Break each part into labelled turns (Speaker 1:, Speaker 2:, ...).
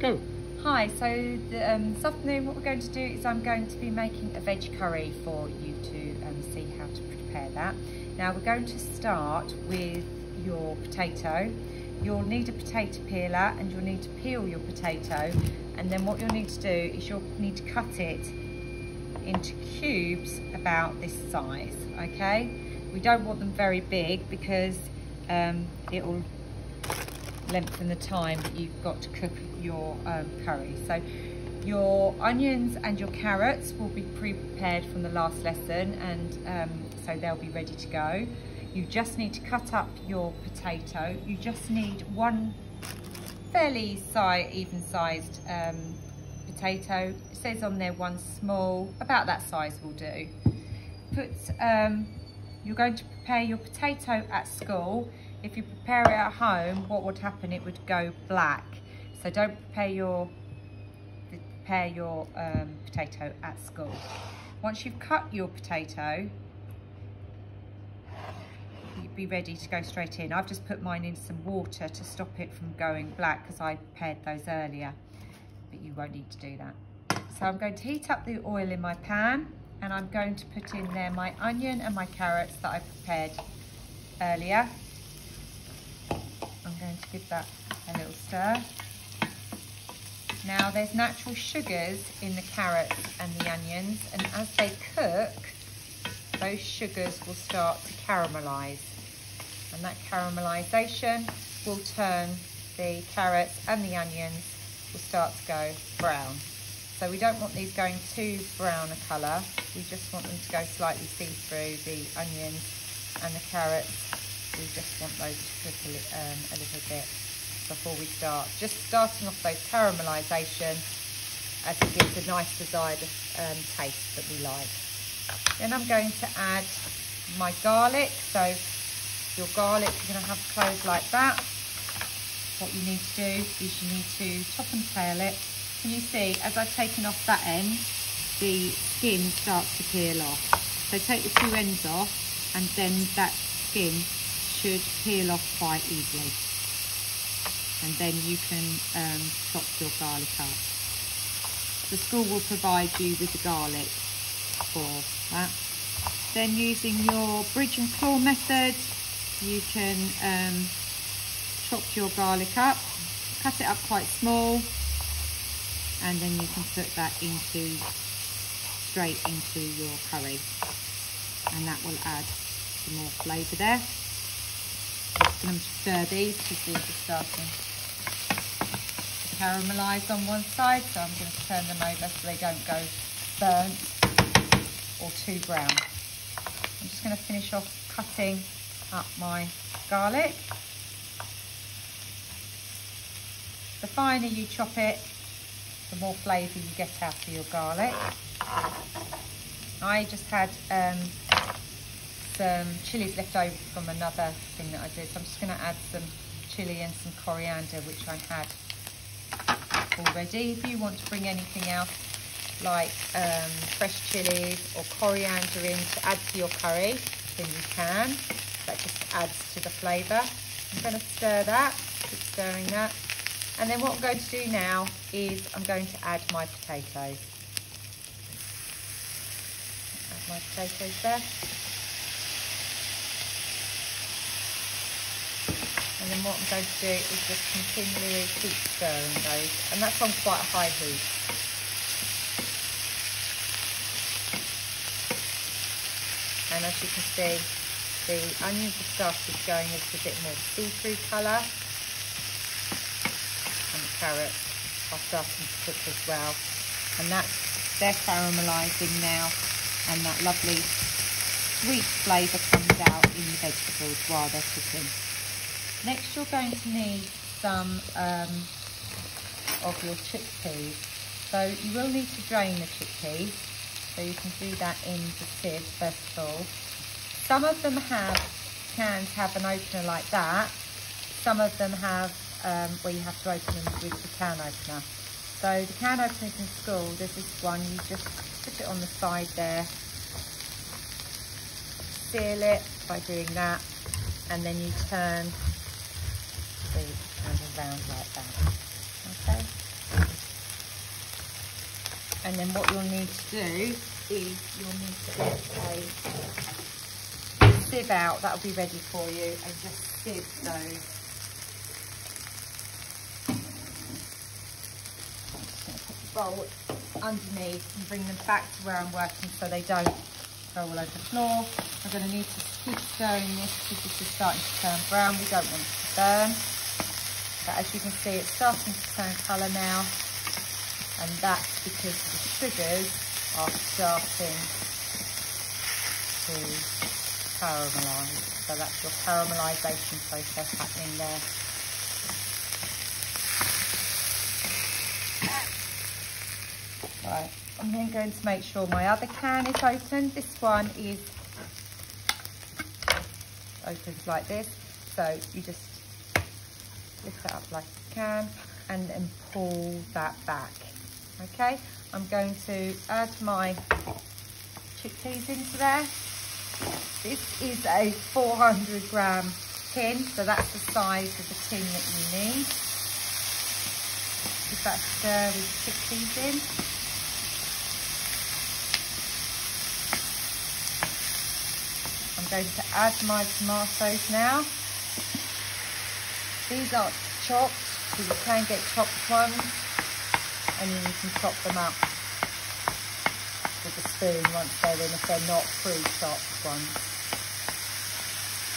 Speaker 1: Go.
Speaker 2: Hi, so the, um, this afternoon what we're going to do is I'm going to be making a veg curry for you to um, see how to prepare that. Now we're going to start with your potato. You'll need a potato peeler and you'll need to peel your potato and then what you'll need to do is you'll need to cut it into cubes about this size, okay? We don't want them very big because um, it will lengthen the time that you've got to cook your um, curry. So your onions and your carrots will be pre-prepared from the last lesson and um, so they'll be ready to go. You just need to cut up your potato. You just need one fairly si even sized um, potato. It says on there one small, about that size will do. Put, um, you're going to prepare your potato at school if you prepare it at home, what would happen? It would go black. So don't prepare your prepare your um, potato at school. Once you've cut your potato, you'd be ready to go straight in. I've just put mine in some water to stop it from going black because I prepared those earlier, but you won't need to do that. So I'm going to heat up the oil in my pan and I'm going to put in there my onion and my carrots that I prepared earlier going to give that a little stir. Now there's natural sugars in the carrots and the onions and as they cook those sugars will start to caramelise and that caramelisation will turn the carrots and the onions will start to go brown. So we don't want these going too brown a colour, we just want them to go slightly see-through, the onions and the carrots we just want those to cook a, um, a little bit before we start. Just starting off those caramelisation as it gives a nice desired um, taste that we like. Then I'm going to add my garlic. So your garlic, you're going to have cloves like that. What you need to do is you need to top and tail it. Can you see, as I've taken off that end, the skin starts to peel off. So take the two ends off and then that skin should peel off quite easily. And then you can um, chop your garlic up. The school will provide you with the garlic for that. Then using your bridge and claw method, you can um, chop your garlic up, cut it up quite small, and then you can put that into straight into your curry and that will add some more flavour there going to stir these because these are starting to caramelise on one side. So I'm going to turn them over so they don't go burnt or too brown. I'm just going to finish off cutting up my garlic. The finer you chop it, the more flavour you get out of your garlic. I just had um, some chilies left over from another thing that I did. So I'm just going to add some chili and some coriander, which I had already. If you want to bring anything else like um, fresh chilies or coriander in to add to your curry, then you can. That just adds to the flavour. I'm going to stir that, keep stirring that. And then what I'm going to do now is I'm going to add my potatoes. Add my potatoes there. Then what I'm going to do is just continually keep stirring those and that's on quite a high heat. And as you can see the onions have started going a bit more see-through colour and the carrots are starting to cook as well and that's they're caramelising now and that lovely sweet flavour comes out in the vegetables while they're cooking. Next you're going to need some um, of your chickpeas. So you will need to drain the chickpeas. So you can do that in the sieve first of all. Some of them have cans have an opener like that. Some of them have um, where you have to open them with the can opener. So the can openers in school, there's this one, you just put it on the side there, seal it by doing that, and then you turn and around like that. Okay? And then what you'll need to do is you'll need to get a sieve out, that'll be ready for you, and just sieve those. underneath and bring them back to where I'm working so they don't go all over the floor. I'm going to need to keep stirring this because this is starting to turn brown. We don't want it to burn. As you can see, it's starting to turn colour now. And that's because the sugars are starting to caramelise. So that's your caramelisation process happening there. Right, I'm then going to make sure my other can is open. This one is opens like this. So you just lift it up like you can and then pull that back. Okay, I'm going to add my chickpeas into there. This is a 400 gram tin, so that's the size of the tin that you need. Give that stir with chickpeas in. I'm going to add my tomatoes now. These are chopped, so you can get chopped ones, and then you can chop them up with a spoon once they're in, if they're not pre-chopped ones.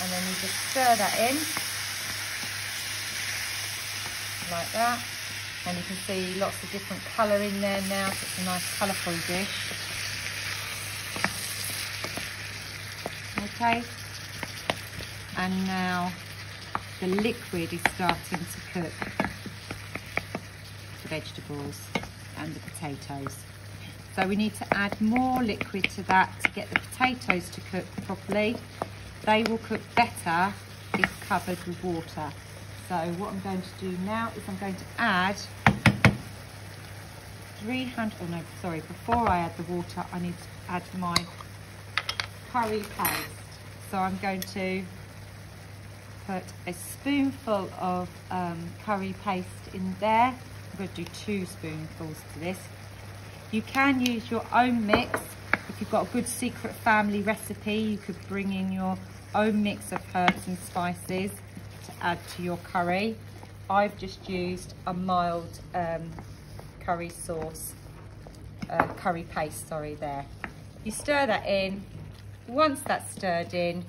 Speaker 2: And then you just stir that in, like that. And you can see lots of different colour in there now, so it's a nice colourful dish. okay and now the liquid is starting to cook the vegetables and the potatoes. So we need to add more liquid to that to get the potatoes to cook properly. They will cook better if covered with water. So what I'm going to do now is I'm going to add 300 oh no sorry before I add the water I need to add my curry paste. So I'm going to put a spoonful of um, curry paste in there. I'm going to do two spoonfuls to this. You can use your own mix. If you've got a good secret family recipe, you could bring in your own mix of herbs and spices to add to your curry. I've just used a mild um, curry sauce, uh, curry paste, sorry, there. You stir that in, once that's stirred in,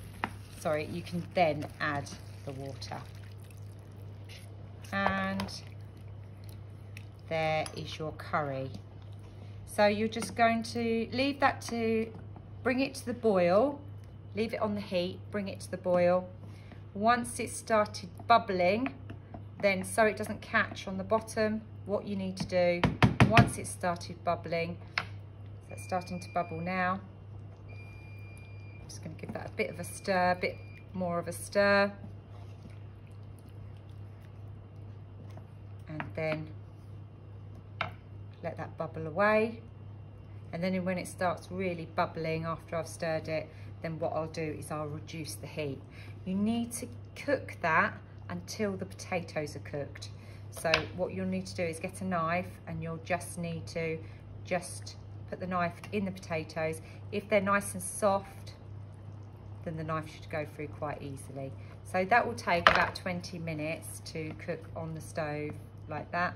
Speaker 2: sorry, you can then add the water. And there is your curry. So you're just going to leave that to, bring it to the boil, leave it on the heat, bring it to the boil. Once it's started bubbling, then so it doesn't catch on the bottom, what you need to do, once it's started bubbling, so it's starting to bubble now, just going to give that a bit of a stir, a bit more of a stir. And then let that bubble away. And then when it starts really bubbling after I've stirred it, then what I'll do is I'll reduce the heat. You need to cook that until the potatoes are cooked. So what you'll need to do is get a knife and you'll just need to just put the knife in the potatoes. If they're nice and soft, then the knife should go through quite easily. So that will take about 20 minutes to cook on the stove like that.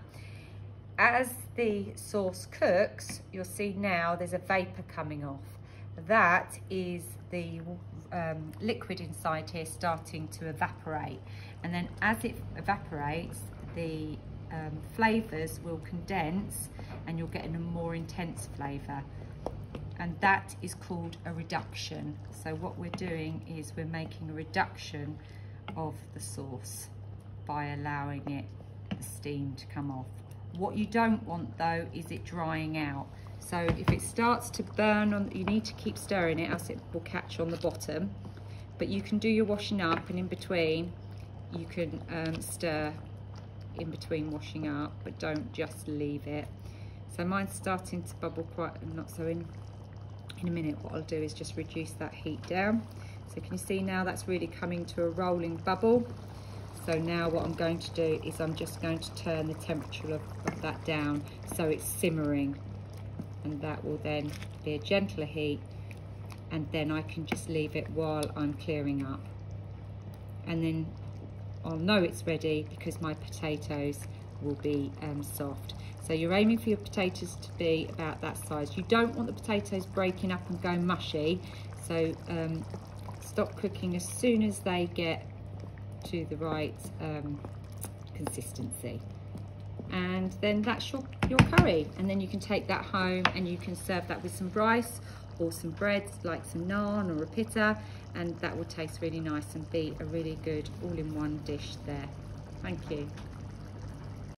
Speaker 2: As the sauce cooks, you'll see now there's a vapor coming off. That is the um, liquid inside here starting to evaporate. And then as it evaporates, the um, flavours will condense and you're getting a more intense flavour and that is called a reduction. So what we're doing is we're making a reduction of the sauce by allowing it, the steam to come off. What you don't want though is it drying out. So if it starts to burn on, you need to keep stirring it else it will catch on the bottom. But you can do your washing up and in between you can um, stir in between washing up, but don't just leave it. So mine's starting to bubble quite, not so in in a minute what I'll do is just reduce that heat down so can you see now that's really coming to a rolling bubble so now what I'm going to do is I'm just going to turn the temperature of, of that down so it's simmering and that will then be a gentler heat and then I can just leave it while I'm clearing up and then I'll know it's ready because my potatoes will be um, soft. So you're aiming for your potatoes to be about that size. You don't want the potatoes breaking up and going mushy. So um, stop cooking as soon as they get to the right um, consistency. And then that's your, your curry. And then you can take that home and you can serve that with some rice or some breads like some naan or a pita and that will taste really nice and be a really good all-in-one dish there. Thank you.